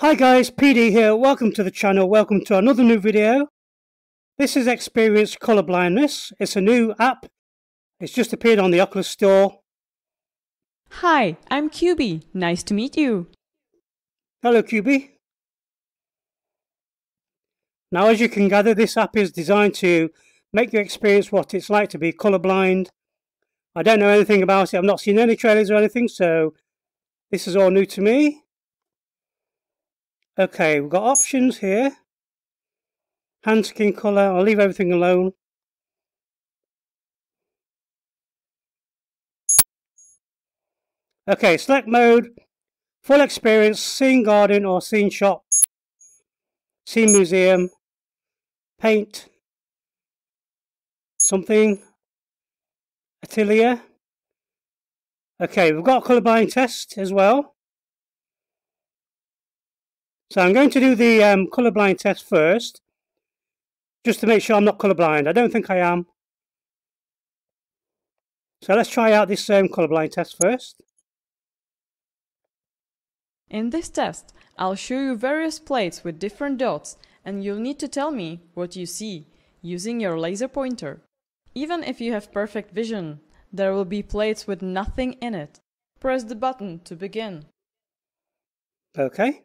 Hi guys, PD here. Welcome to the channel. Welcome to another new video. This is Experience Color Blindness. It's a new app. It's just appeared on the Oculus Store. Hi, I'm QB. Nice to meet you. Hello QB. Now as you can gather, this app is designed to make you experience what it's like to be colorblind. I don't know anything about it. I've not seen any trailers or anything, so this is all new to me. Okay, we've got options here. Hand skin colour, I'll leave everything alone. Okay, select mode, full experience, scene garden or scene shop, scene museum, paint, something, atelier. Okay, we've got a colour blind test as well. So I'm going to do the um, colorblind test first, just to make sure I'm not colorblind. I don't think I am. So let's try out this um, colorblind test first. In this test, I'll show you various plates with different dots and you'll need to tell me what you see using your laser pointer. Even if you have perfect vision, there will be plates with nothing in it. Press the button to begin. Okay.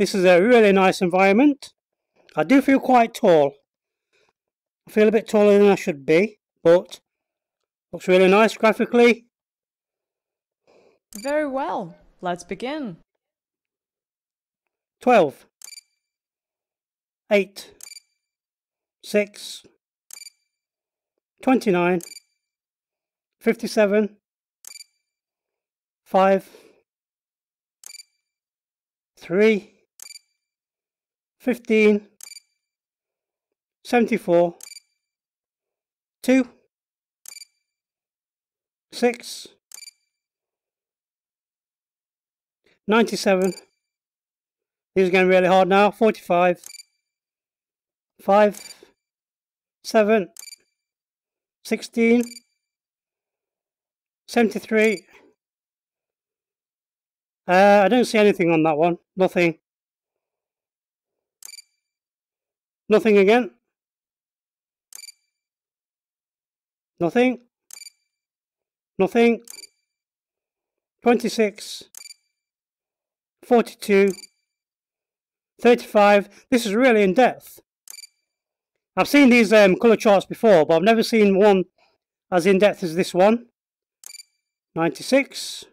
This is a really nice environment. I do feel quite tall. I feel a bit taller than I should be, but looks really nice graphically. Very well. Let's begin. 12 8 6 29 57 5 3 15, 74, 2, 6, 97, these are getting really hard now, 45, 5, 7, 16, 73, uh, I don't see anything on that one, nothing. Nothing again. Nothing. Nothing. 26. 42. 35. This is really in depth. I've seen these um, colour charts before, but I've never seen one as in depth as this one. 96.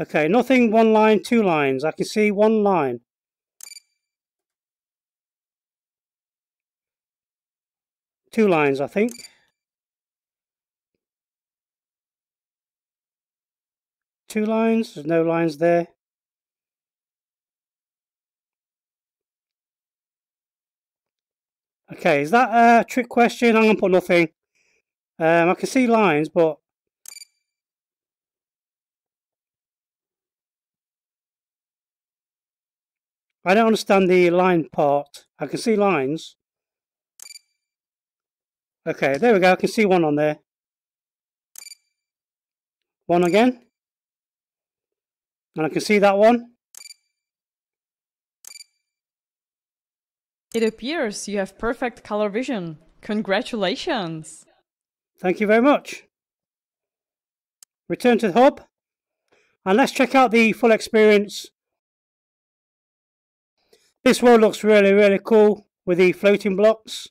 Okay, nothing one line, two lines. I can see one line. Two lines I think. Two lines there's no lines there. Okay is that a trick question? I'm gonna put nothing. Um, I can see lines but I don't understand the line part. I can see lines Okay, there we go. I can see one on there. One again. And I can see that one. It appears you have perfect color vision. Congratulations! Thank you very much. Return to the hub. And let's check out the full experience. This world looks really, really cool with the floating blocks.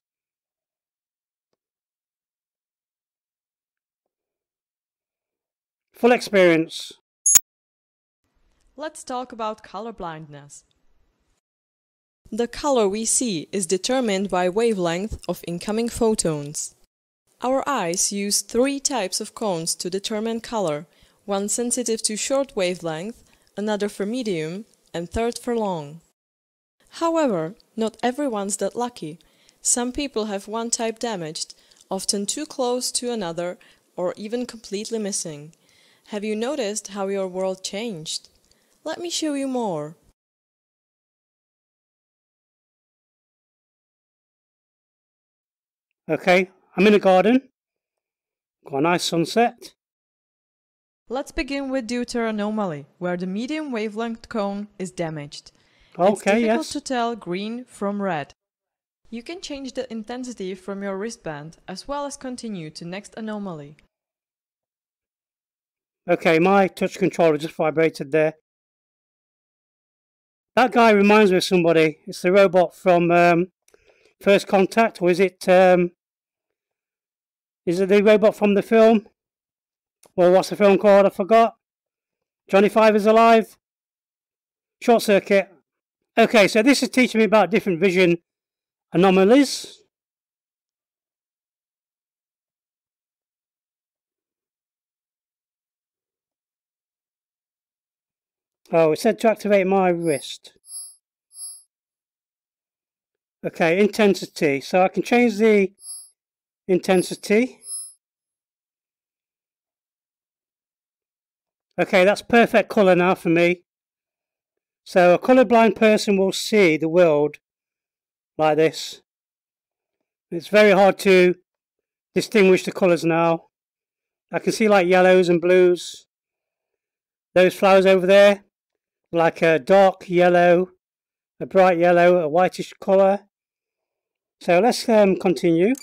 Full experience. Let's talk about color blindness. The color we see is determined by wavelength of incoming photons. Our eyes use three types of cones to determine color, one sensitive to short wavelength, another for medium, and third for long. However, not everyone's that lucky. Some people have one type damaged, often too close to another or even completely missing. Have you noticed how your world changed? Let me show you more. Okay, I'm in a garden. Got a nice sunset. Let's begin with deuteranomaly, where the medium wavelength cone is damaged. Okay, it's difficult yes. to tell green from red. You can change the intensity from your wristband as well as continue to next anomaly. Okay, my touch controller just vibrated there. That guy reminds me of somebody. It's the robot from um, First Contact, or is it? Um, is it the robot from the film? Well, what's the film called? I forgot. Johnny Five is alive. Short circuit. Okay, so this is teaching me about different vision anomalies. Oh, it said to activate my wrist. Okay, intensity. So I can change the intensity. Okay, that's perfect colour now for me. So a colourblind person will see the world like this. It's very hard to distinguish the colours now. I can see like yellows and blues. Those flowers over there, like a dark yellow, a bright yellow, a whitish colour. So let's um, continue.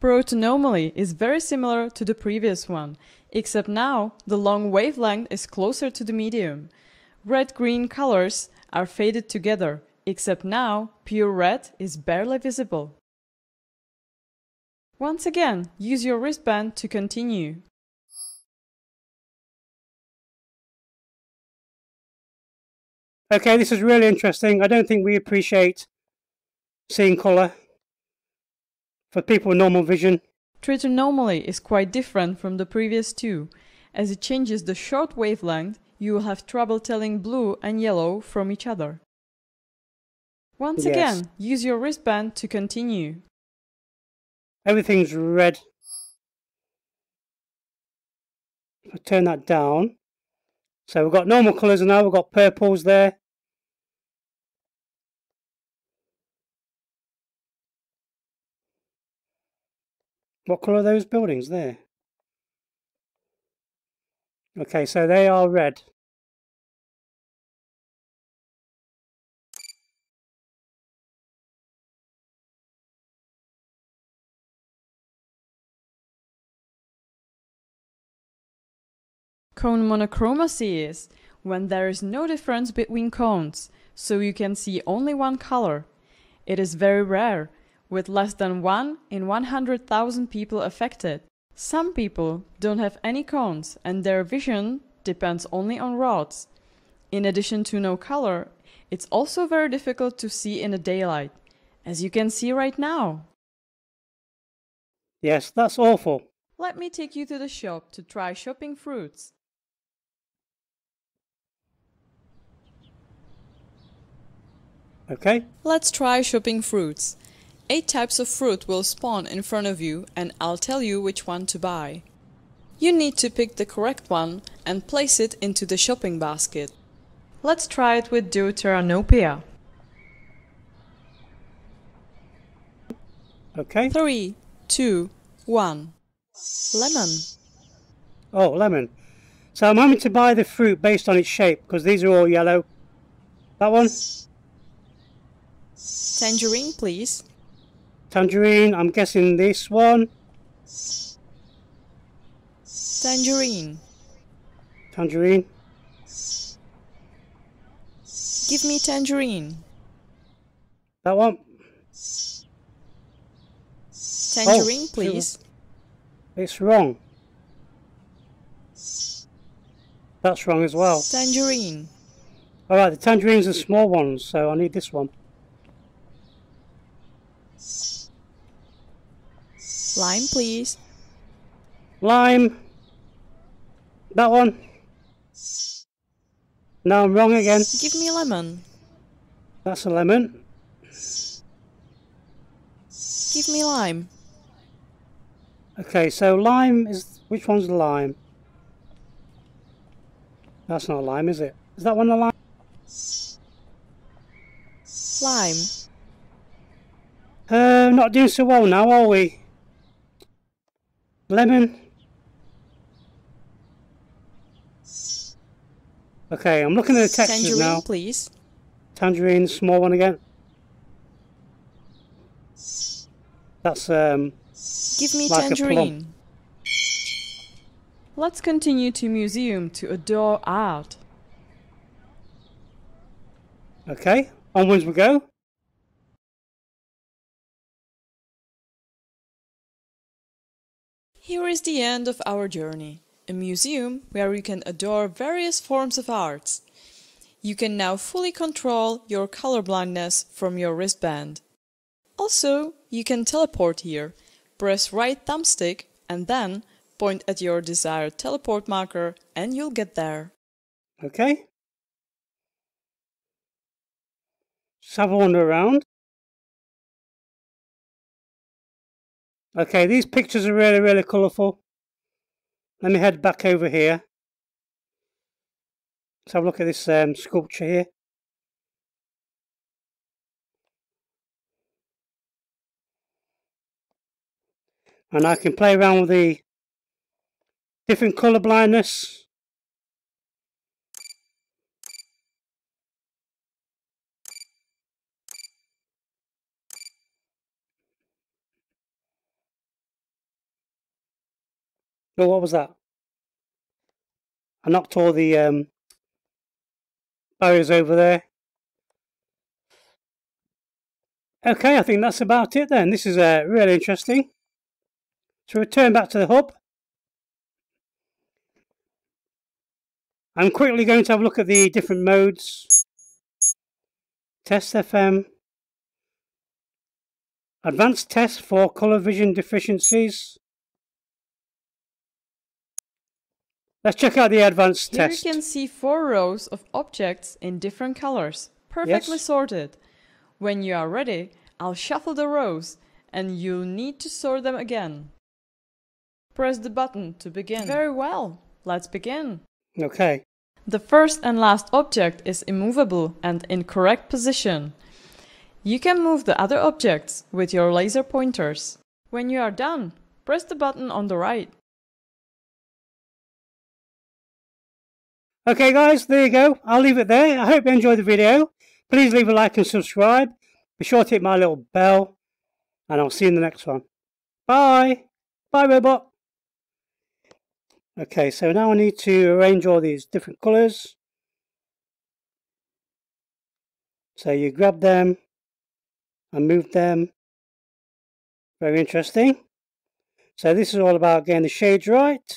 Protanomaly is very similar to the previous one, except now the long wavelength is closer to the medium. Red-green colors are faded together, except now pure red is barely visible. Once again, use your wristband to continue. Okay, this is really interesting. I don't think we appreciate seeing colour for people with normal vision. Tritanomaly is quite different from the previous two. As it changes the short wavelength, you will have trouble telling blue and yellow from each other. Once Yes. again, use your wristband to continue. Everything's red. I turn that down. So we've got normal colours now, we've got purples there. What colour are those buildings there? Okay, so they are red. Cone monochromacy is when there is no difference between cones, so you can see only one color. It is very rare, with less than 1 in 100,000 people affected. Some people don't have any cones and their vision depends only on rods. In addition to no color, it's also very difficult to see in the daylight, as you can see right now. Yes, that's awful. Let me take you to the shop to try shopping fruits. Okay, Let's try shopping fruits. Eight types of fruit will spawn in front of you and I'll tell you which one to buy. You need to pick the correct one and place it into the shopping basket. Let's try it with Deuteranopia. okay. Three, two, one. Lemon. Oh, lemon. So I'm having to buy the fruit based on its shape because these are all yellow. That one, Tangerine, please. tangerine. I'm guessing this one, Tangerine. tangerine. Give me tangerine. That one, Tangerine, oh, sure. please. it's wrong. That's wrong as well. Tangerine. All right, the tangerines are small ones, so I need this one. Lime, please. Lime. That one. No, I'm wrong again. Give me a lemon. That's a lemon. Give me lime. Okay, so lime is which one's the lime? That's not lime, is it? Is that one a lime? Lime. Uh, not doing so well now, are we? Lemon. Okay, I'm looking at the textures Tangerine, now. please. Tangerine, small one again. That's um, Give me Like tangerine. Let's continue to museum to adore art. okay. Onwards we go. Here is the end of our journey, a museum where you can adore various forms of arts. You can now fully control your colorblindness from your wristband. Also, you can teleport here. Press right thumbstick and then point at your desired teleport marker and you'll get there. Okay. Wander around. Okay, these pictures are really, really colourful. Let me head back over here. Let's have a look at this um, sculpture here. And I can play around with the different colour blindness. Oh, what was that? I knocked all the um, barriers over there. Okay, I think that's about it then. This is uh, really interesting. So return back to the hub. I'm quickly going to have a look at the different modes. Test FM. Advanced test for colour vision deficiencies. Let's check out the advanced Here test. you can see four rows of objects in different colors, perfectly Yes. sorted. When you are ready, I'll shuffle the rows and you'll need to sort them again. Press the button to begin. Very well, let's begin. Okay. The first and last object is immovable and in correct position. You can move the other objects with your laser pointers. When you are done, press the button on the right. Okay guys, there you go. I'll leave it there. I hope you enjoyed the video. Please leave a like and subscribe. Be sure to hit my little bell. And I'll see you in the next one. Bye. Bye robot. Okay, so now I need to arrange all these different colours. So you grab them and move them. Very interesting. So this is all about getting the shades right.